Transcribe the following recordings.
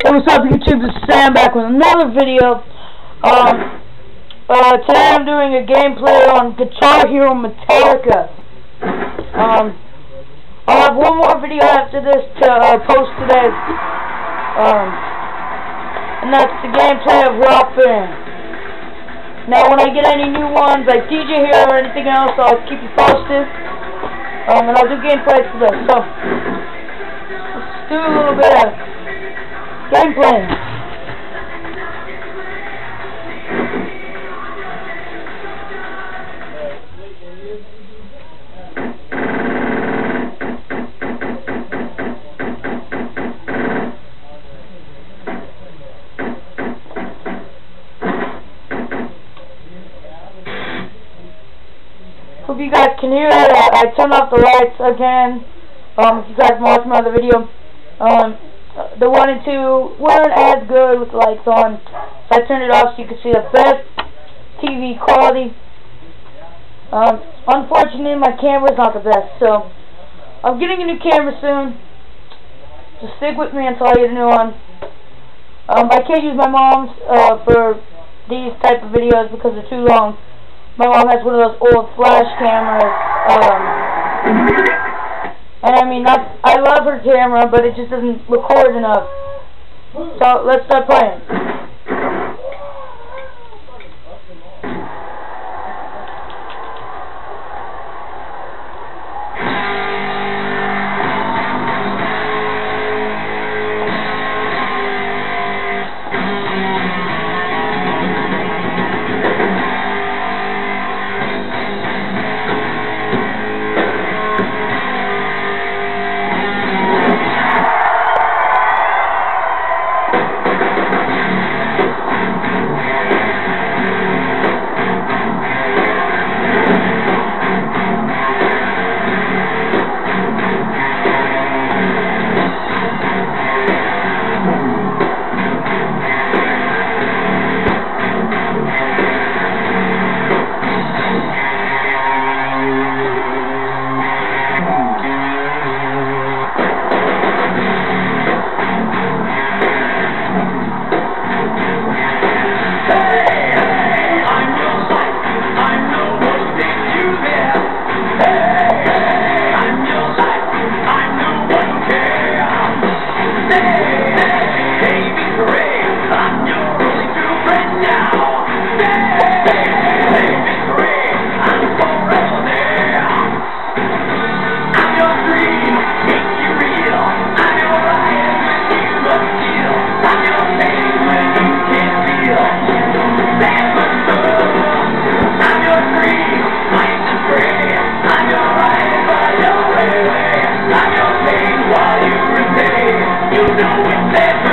Hey, what's up YouTube? This is Sam back with another video. Um, uh, today I'm doing a gameplay on Guitar Hero Metallica. Um, I'll have one more video after this to uh, post today. Um, and that's the gameplay of Rock Band. Now when I get any new ones like DJ Hero or anything else, I'll keep you posted. Um, and I'll do gameplays for this. So, let's do a little bit of Gameplay. Hope you guys can hear. I, I turned off the lights again. Um, if you guys watch my other video. Um, the one and two weren't as good with the lights on. So I turned it off so you could see the best TV quality. Um, unfortunately, my camera's not the best, so I'm getting a new camera soon. So stick with me until I get a new one. Um, I can't use my mom's uh, for these type of videos because they're too long. My mom has one of those old flash cameras. Um, and I mean, that's, I love her camera, but it just doesn't record enough. So let's start playing. No. Let's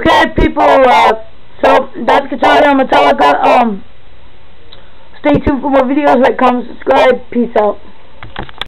Okay, people, uh, so that's Guitar Metallica. Um, stay tuned for more videos. Like, comment, subscribe. Peace out.